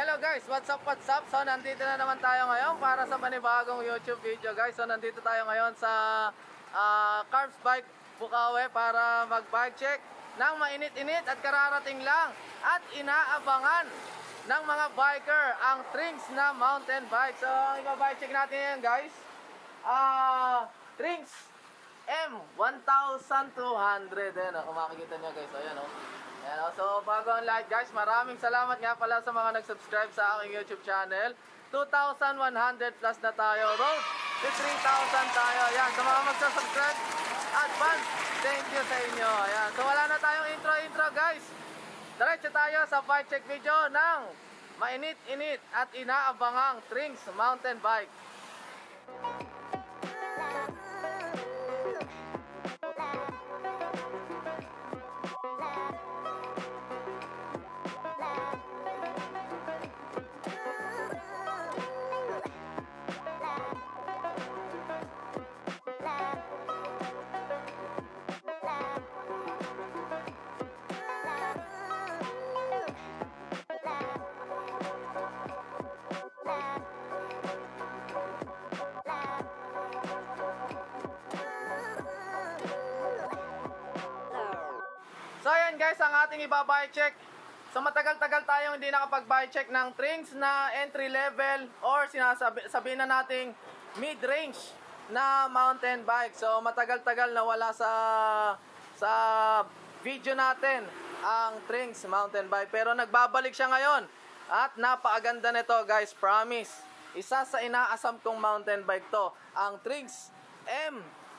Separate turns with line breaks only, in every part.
Hello guys, what's up, what's up? So nandito na naman tayo ngayon para sa panibagong YouTube video guys. So nandito tayo ngayon sa uh, Carbs Bike Bukawe para mag-bike check ng mainit-init at kararating lang at inaabangan ng mga biker ang Trinks na mountain bike. So ang iba-bike check natin yan guys. Ah, Trinks M1200. Ayan, oh, kung makikita nyo guys. Ayan, oh. Ayan, oh. So, bago ang light guys, maraming salamat nga pala sa mga nag-subscribe sa aking YouTube channel. 2,100 plus na tayo. Road to 3,000 tayo. Ayan, sa mga magsa-subscribe, advance, thank you sa inyo. Ayan, so wala na tayong intro-intro guys. Diretso tayo sa bike check video ng mainit-init at inaabangang Trinks mountain bike. Ating iba-buy check. So matagal-tagal tayong hindi nakapag-buy check ng Trinks na entry level or sinasabi sabihin na nating mid-range na mountain bike. So matagal-tagal na wala sa sa video natin ang Trinks mountain bike pero nagbabalik siya ngayon. At napakaganda nito guys, promise. Isa sa inaasam kong mountain bike to, ang Trinks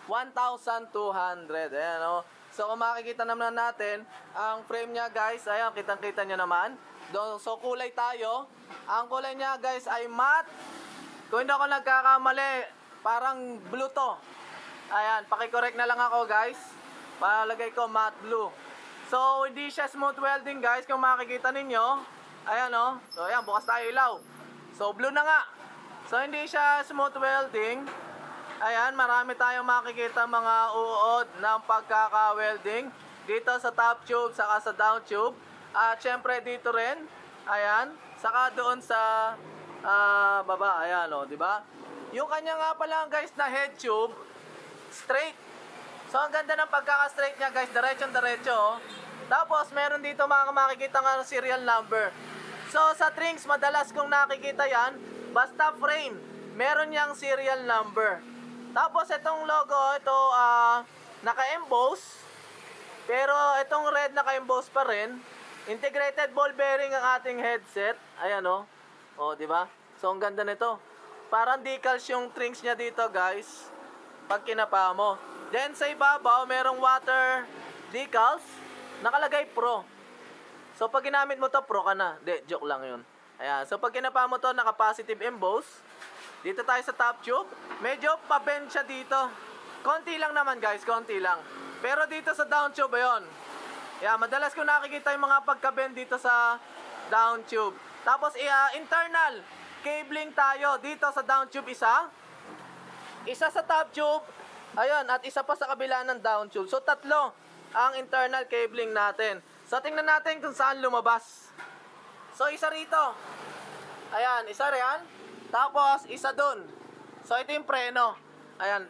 M1200. Ayan o. So kung makikita naman natin, ang frame niya guys, ayan, kitang-kita nyo naman. So kulay tayo. Ang kulay niya guys ay matte. Kung hindi ako nagkakamali, parang blue to. Ayan, pakicorrect na lang ako guys. Palagay ko matte blue. So hindi siya smooth welding guys, kung makikita ninyo. Ayan o. So ayan, bukas tayo ilaw. So blue na nga. So hindi siya smooth welding. Ayan, marami tayong makikita mga uod ng pagkaka-welding dito sa top tube saka sa down tube. At syempre dito rin, ayan, saka doon sa ah, baba, ayan o, di ba? Yung kanya nga pala guys na head tube, straight. So ang ganda ng pagkaka-straight niya guys, diretsyon-diretso. oh. Tapos meron dito mga makikita nga serial number. So sa Trinks, madalas kong nakikita yan, basta frame, meron niyang serial number. Tapos itong logo, ito ah naka-emboss. Pero itong red naka-emboss pa rin. Integrated ball bearing ang ating headset. Ayan oh. Oh, di ba? So ang ganda nito. Parang decals yung trinks niya dito, guys. Pag kinapa mo. Then sa ibabaw, merong water decals. Nakalagay pro. So pag ginamit mo to, pro ka na. De, joke lang yun. Ayan. So pag kinapa mo to, naka-positive emboss. Dito tayo sa top tube. Medyo pa-bend siya dito. Konti lang naman guys, konti lang. Pero dito sa down tube, ayun. Yeah, madalas ko nakikita yung mga pagka-bend dito sa down tube. Tapos uh, internal cabling tayo dito sa down tube isa. Isa sa top tube. Ayun, at isa pa sa kabila ng down tube. So tatlo ang internal cabling natin. So tingnan natin kung saan lumabas. So isa rito. Ayan, isa riyan. Tapos, isa dun. So, ito yung preno. Ayan.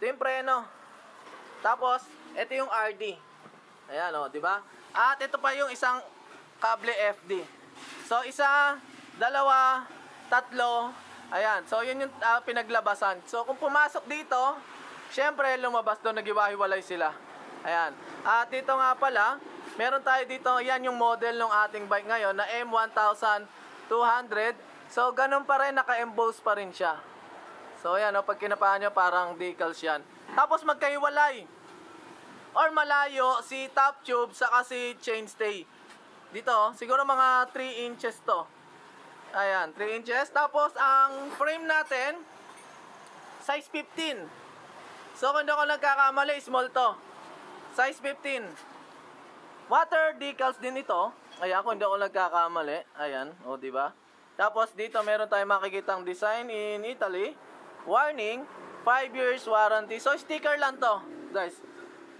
Ito yung preno. Tapos, ito yung RD. Ayan, o, di ba? At ito pa yung isang kable FD. So, isa, dalawa, tatlo. Ayan. So, yun yung ah, pinaglabasan. So, kung pumasok dito, syempre, lumabas doon, nagiwahiwalay sila. Ayan. At dito nga pala, meron tayo dito, yan yung model ng ating bike ngayon na M1200. So, ganun pa rin, naka-emboss pa rin siya. So, ayan, no, pag kinapaan nyo, parang decals yan. Tapos, magkaiwalay. Or malayo, si top tube, saka si chainstay. Dito, oh, siguro mga 3 inches to. Ayan, 3 inches. Tapos, ang frame natin, size 15. So, kung hindi ako nagkakamali, small to. Size 15. Water decals din ito. Ayan, kung hindi ako nagkakamali. Ayan, o, di ba? Tapos dito meron tayong makikitang design in Italy. Warning, 5 years warranty. So sticker lang to, guys.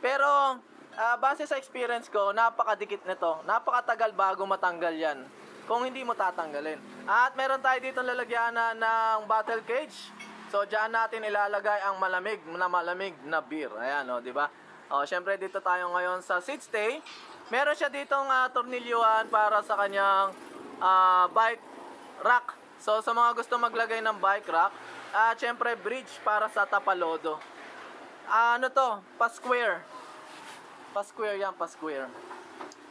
Pero ah, base sa experience ko, napakadikit nito. Napakatagal bago matanggal 'yan. kung hindi mo tatanggalin. At meron tayo dito lalagyanan ng bottle cage. So, diyan natin ilalagay ang malamig na malamig na beer. Ayan, o, di ba? O, syempre dito tayo ngayon sa seat stay. Meron siya ditong uh, tornilyuhan para sa kanyang ah, bike rack. So, sa mga gusto maglagay ng bike rack, at syempre bridge para sa tapalodo. Ah, ano to? Pa-square. Pa-square yan, pa-square.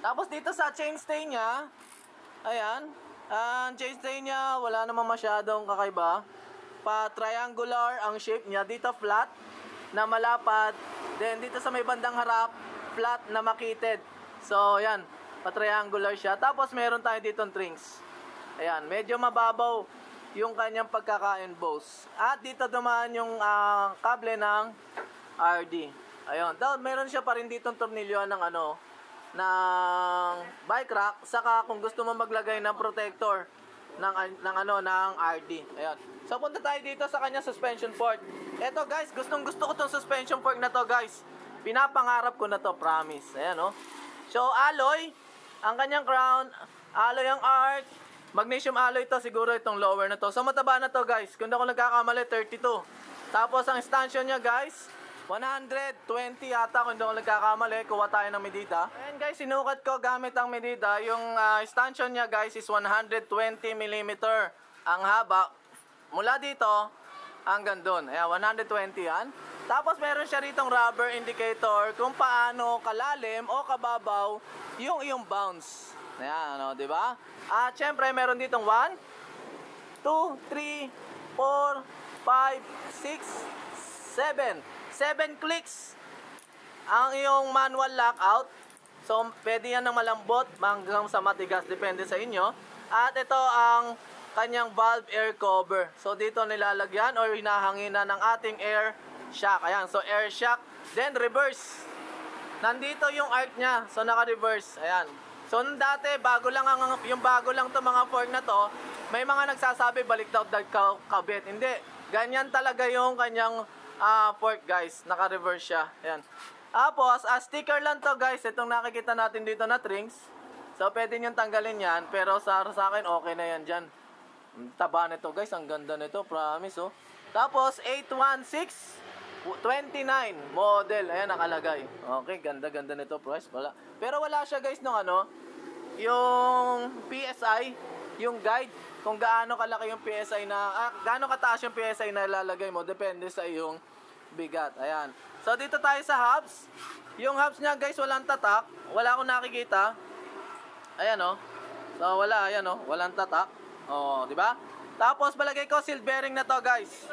Tapos dito sa chainstay niya, ayan, ang chainstay niya wala naman masyadong kakaiba. Pa-triangular ang shape niya. Dito flat na malapad. Then dito sa may bandang harap, flat na makitid. So, ayan, pa-triangular siya. Tapos meron tayo ditong strings. Ayan, medyo mababaw yung kanyang pagkaka-emboss. At dito dumaan yung ah, kable ng RD. Ayun, daw meron siya pa rin ditong tornilyo ng ano, ng bike rack saka kung gusto mo maglagay ng protector ng ng ano ng RD. Ayun. So punta tayo dito sa kanya suspension fork. Eto guys, gustong gusto ko tong suspension fork na to guys. Pinapangarap ko na to, promise. Ayan oh. So alloy ang kanyang crown, alloy ang arc, magnesium alloy to siguro itong lower na to. So mataba na to guys. Kung ako nagkakamali 32. Tapos ang stanchion niya guys, 120 yata kung ako nagkakamali, kuha tayo ng medida. Ayan guys, sinukat ko gamit ang medida. Yung uh, stanchion niya guys is 120 mm ang haba. Mula dito hanggang doon. Ayan, 120 yan. Tapos meron siya ritong rubber indicator kung paano kalalim o kababaw yung iyong bounce. Ayan, ano, di ba? At syempre meron ditong 1, 2, 3, 4, 5, 6, 7. 7 clicks ang iyong manual lockout. So, pwede yan ng malambot hanggang sa matigas. Depende sa inyo. At ito ang kanyang valve air cover. So, dito nilalagyan or hinahanginan ng ating air shock. Ayan. So, air shock. Then, reverse. Nandito yung arc niya. So, naka-reverse. Ayan. So, nung dati, bago lang ang, yung bago lang to mga fork na to, may mga nagsasabi balik daw dag kabit. Hindi. Ganyan talaga yung kanyang ah fork guys. Naka-reverse siya. Ayan. Tapos, ah, sticker lang to guys. Itong nakikita natin dito na strings. So, pwede nyo tanggalin yan. Pero sa, sa akin, okay na yan dyan. Taba nito guys. Ang ganda nito. Promise oh. Tapos, 816 29 model. Ayan, nakalagay. Okay, ganda-ganda nito, price. Wala. Pero wala siya guys nung ano, yung PSI, yung guide kung gaano kalaki yung PSI na, ah, gaano kataas yung PSI na ilalagay mo, depende sa iyong bigat. Ayan. So, dito tayo sa hubs. Yung hubs niya, guys, walang tatak. Wala akong nakikita. Ayan, oh. So, wala, ayan, oh. Walang tatak. Oh, di ba? Tapos, palagay ko, seal bearing na to, guys.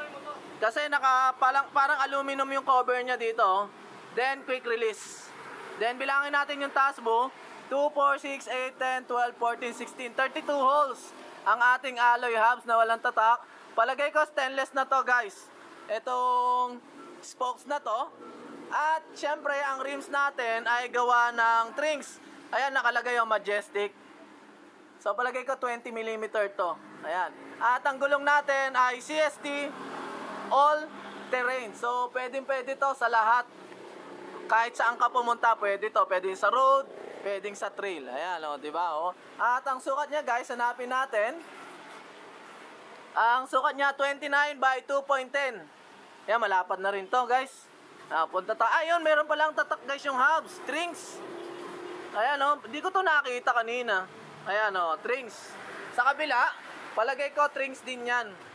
Kasi naka, parang, parang aluminum yung cover niya dito. Then, quick release. Then, bilangin natin yung task mo. 2, 4, 6, 8, 10, 12, 14, 16, 32 holes ang ating alloy hubs na walang tatak. Palagay ko stainless na to guys. Itong spokes na to. At syempre ang rims natin ay gawa ng trings. Ayan nakalagay yung majestic. So palagay ko 20 mm to. Ayan. At ang gulong natin ay CST all terrain. So pwedeng pwede to sa lahat. Kahit saan ka pumunta, pwede to. Pwede sa road, pwedeng sa trail. Ayan, oh, di ba? Oh. At ang sukat niya, guys, hanapin natin. Ang sukat niya, 29 by 2.10. Ayan, malapad na rin to, guys. Ah, punta ta. Ayun, meron pa lang tatak, guys, yung hubs, strings. Ayan, oh. Hindi ko to nakita kanina. Ayan, oh, strings. Sa kabila, palagay ko, strings din yan.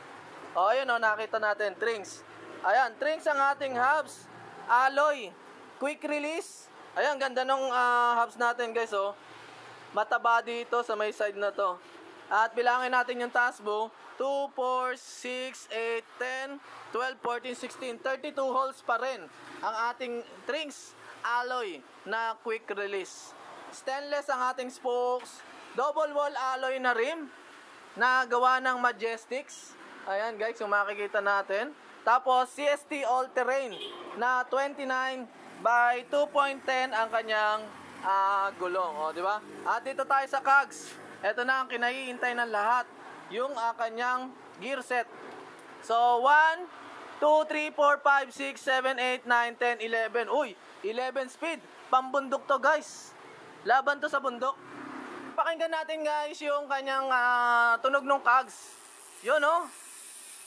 O, oh, ayun, oh, nakita natin, strings. Ayan, strings ang ating hubs. Alloy. Quick release. Ayan, ganda nung ah, hubs natin guys, oh. Mataba dito sa may side na to. At bilangin natin yung task mo. 2, 4, 6, 8, 10, 12, 14, 16, 32 holes pa rin ang ating trings alloy na quick release. Stainless ang ating spokes. Double wall alloy na rim na gawa ng Majestics. Ayan guys, yung makikita natin. Tapos CST all terrain na 29 by 2.10 ang kanyang ah, gulong, oh, di ba? At dito tayo sa cogs. Ito na ang kinaiintay ng lahat, yung ah, kanyang gear set. So 1 2 3 4 5 6 7 8 9 10 11. Uy, 11 speed. Pambundok to, guys. Laban to sa bundok. pakinggan natin guys yung kanyang ah, tunog ng cogs. Yun oh.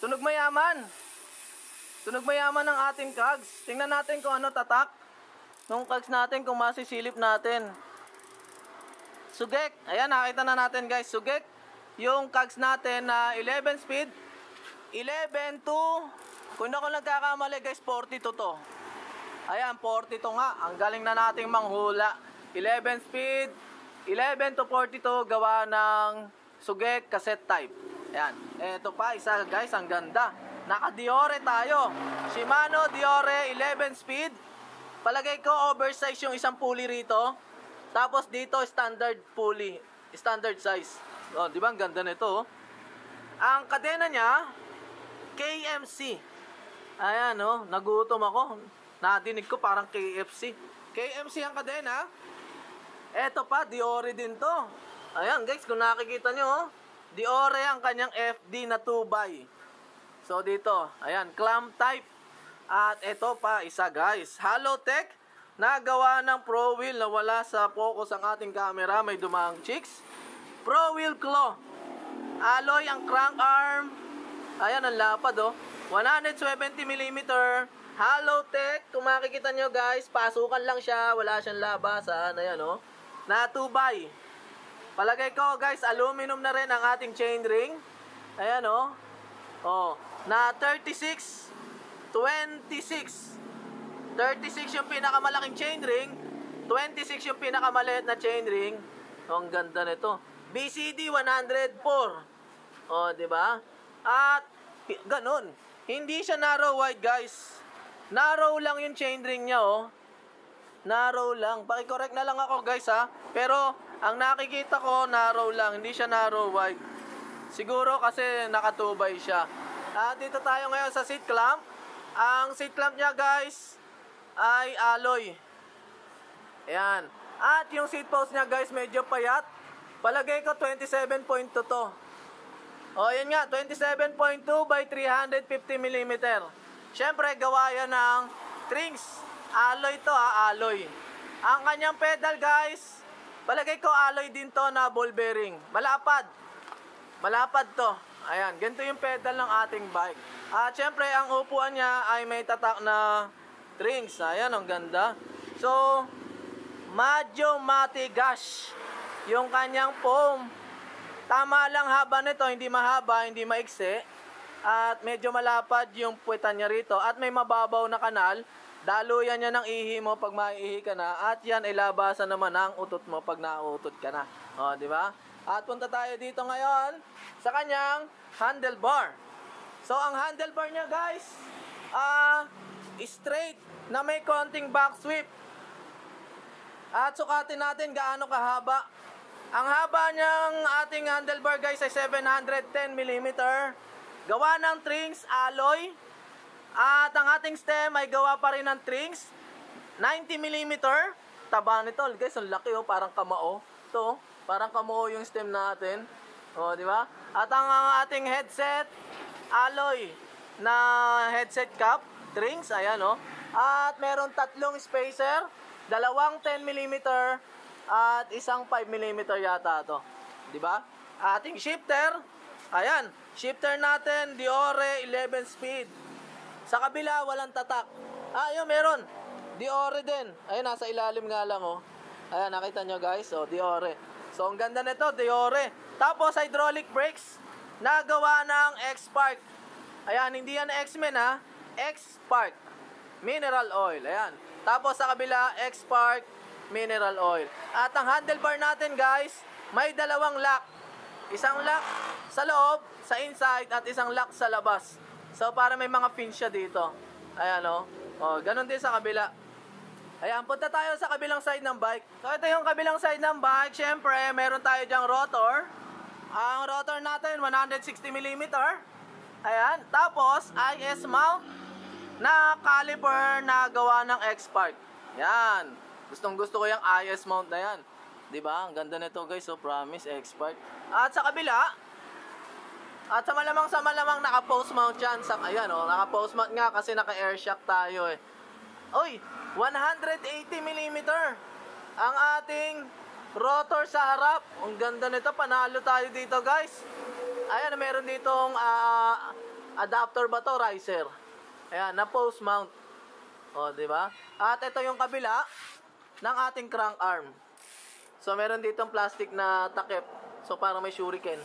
Tunog mayaman. Tunog mayaman ng ating cogs. Tingnan natin kung ano tatak. Nung cogs natin kung masisilip natin. Sugek. Ayan, nakita na natin guys. Sugek. Yung cogs natin na 11 speed. 11 to, kung ako nagkakamali guys, 42 to. Ayan, 42 nga. Ang galing na nating manghula. 11 speed, 11 to 42 gawa ng Sugek cassette type. Ayan. Ito pa, isa guys, ang ganda. Naka-Diore tayo. Shimano Diore 11 speed. Palagay ko oversize yung isang pulley rito. Tapos dito standard pulley, standard size. Oh, di ba ang ganda nito? oh? Ang kadena niya KMC. Ayan oh, nagutom ako. Nadinig ko parang KFC. KMC ang kadena. Eto pa, Diore din to. Ayan guys, kung nakikita nyo, oh, Diore ang kanyang FD na 2x. So dito, ayan, clamp type. At ito pa, isa guys, Halotech Nagawa ng Pro Wheel na wala sa focus ang ating camera. May dumaang chicks. Pro Wheel Claw. Alloy ang crank arm. Ayan, ang lapad oh. 170mm. Halotech. Kung makikita nyo guys, pasukan lang siya. Wala siyang labasan. Ayan oh. Na 2x. Palagay ko guys, aluminum na rin ang ating chain ring. Ayan oh. Oh, na 36 26 36 yung pinakamalaking chain ring, 26 yung pinakamaliit na chain ring. Oh, ang ganda nito. BCD 104. Oh, 'di ba? At ganun. Hindi siya narrow wide, guys. Narrow lang yung chain ring niya, oh. Narrow lang. Paki-correct na lang ako, guys, ha. Pero ang nakikita ko narrow lang, hindi siya narrow wide. Siguro kasi nakatubay siya. At dito tayo ngayon sa seat clamp. Ang seat clamp niya, guys, ay alloy. Ayan. At yung seat post niya guys medyo payat. Palagay ko 27.2 to. O yan nga, 27.2 by 350 mm. Siyempre gawa yan ng strings. Alloy to ha, alloy. Ang kanyang pedal guys, palagay ko alloy din to na ball bearing. Malapad. Malapad to. Ayan, ganito yung pedal ng ating bike. At syempre, ang upuan niya ay may tatak na strings. Ayan, ang ganda. So, medyo matigas yung kanyang foam. Tama lang haba nito, hindi mahaba, hindi maiksi. At medyo malapad yung puwetan niya rito. At may mababaw na kanal. Daluyan niya ng ihi mo pag maiihi ka na. At yan ay labasan naman ang utot mo pag nauutot ka na. O, di ba? At punta tayo dito ngayon sa kanyang handlebar. So, ang handlebar niya guys, ah, straight na may konting back sweep. At sukatin natin gaano kahaba. Ang haba niyang ating handlebar guys ay 710 mm. Gawa ng trings alloy. At ang ating stem ay gawa pa rin ng trings 90 mm. Taba nito guys, ang laki oh, parang kamao. Ito, oh, parang kamao yung stem natin. Oh, di ba? At ang, ang ating headset alloy na headset cap, strings, ayan oh. At meron tatlong spacer, dalawang 10 mm at isang 5 mm yata to. 'Di ba? Ating shifter, ayan, shifter natin Diore 11 speed. Sa kabila walang tatak. Ah, yun meron. Diore din. Ayun nasa ilalim nga lang oh. Ayan nakita nyo guys, oh Diore. So ang ganda nito, Diore. Tapos hydraulic brakes nagawa ng X-Spark. Ayan, hindi yan X-Men ha. X-Spark. Mineral oil. Ayan. Tapos sa kabila, X-Spark mineral oil. At ang handlebar natin guys, may dalawang lock. Isang lock sa loob, sa inside, at isang lock sa labas. So para may mga pins siya dito. Ayan o. Oh. oh, ganun din sa kabila. Ayan, punta tayo sa kabilang side ng bike. So ito yung kabilang side ng bike. Siyempre, meron tayo dyang rotor. Ang rotor natin, 160mm. Ayan. Tapos, IS mount na caliper na gawa ng X-Park. Yan. Gustong gusto ko yung IS mount na yan. ba? Ang ganda nito guys, so promise X-Park. At sa kabila, at sa malamang sa malamang naka-post mount yan. Sa, ayan oh, naka-post mount nga kasi naka-air shock tayo eh. Uy, 180mm ang ating rotor sa harap. Ang ganda nito, panalo tayo dito guys. Ayan, meron ditong ah, adapter ba to, riser. Ayan, na post mount. O, di ba? At ito yung kabila ng ating crank arm. So, meron ditong plastic na takip. So, parang may shuriken.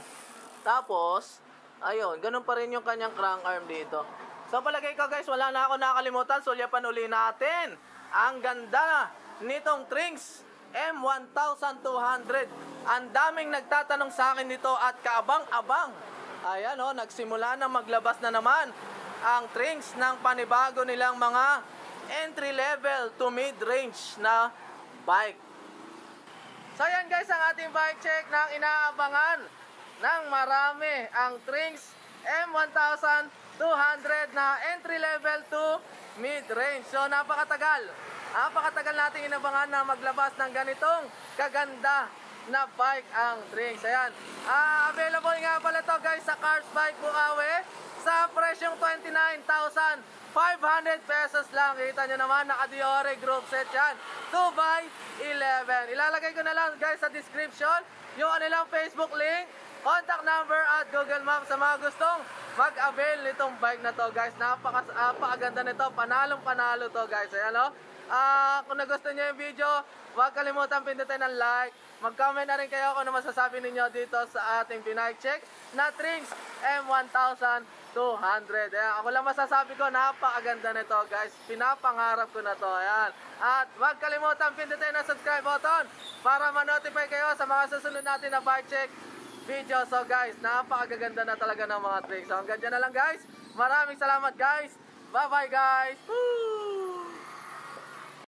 Tapos, ayun, ganun pa rin yung kanyang crank arm dito. So, palagay ko guys, wala na ako nakalimutan. Sulyapan uli natin. Ang ganda nitong Trinks M1200. Ang daming nagtatanong sa akin nito at kaabang-abang. Ayan o, nagsimula na maglabas na naman ang Trinks ng panibago nilang mga entry level to mid range na bike. So yan guys ang ating bike check ng inaabangan ng marami ang Trinks M1200 na entry level to mid range. So napakatagal. Napakatagal nating inabangan na maglabas ng ganitong kaganda na bike ang Trinks. Ayan. Ah, available nga pala to guys sa Cars Bike Bukawi sa presyong 29,500 pesos lang. Kita nyo naman, naka-Diore group set yan. 2x11. Ilalagay ko na lang guys sa description yung kanilang Facebook link, contact number at Google Maps sa mga gustong mag-avail nitong bike na to guys. Napaka, napakaganda nito. Panalong panalo to guys. Ayan o. Ah, kung nagustuhan nyo yung video, huwag kalimutan pindutin ng like. Mag-comment na rin kayo kung ano masasabi ninyo dito sa ating Pinay Check na Trinks M1200. Ayan, ako lang masasabi ko, napakaganda nito guys. Pinapangarap ko na to. Ayan. At huwag kalimutan pindutin ang subscribe button para ma-notify kayo sa mga susunod natin na bike check video. So guys, napakaganda na talaga ng mga tricks. So hanggang dyan na lang guys. Maraming salamat guys. Bye bye guys. Woo!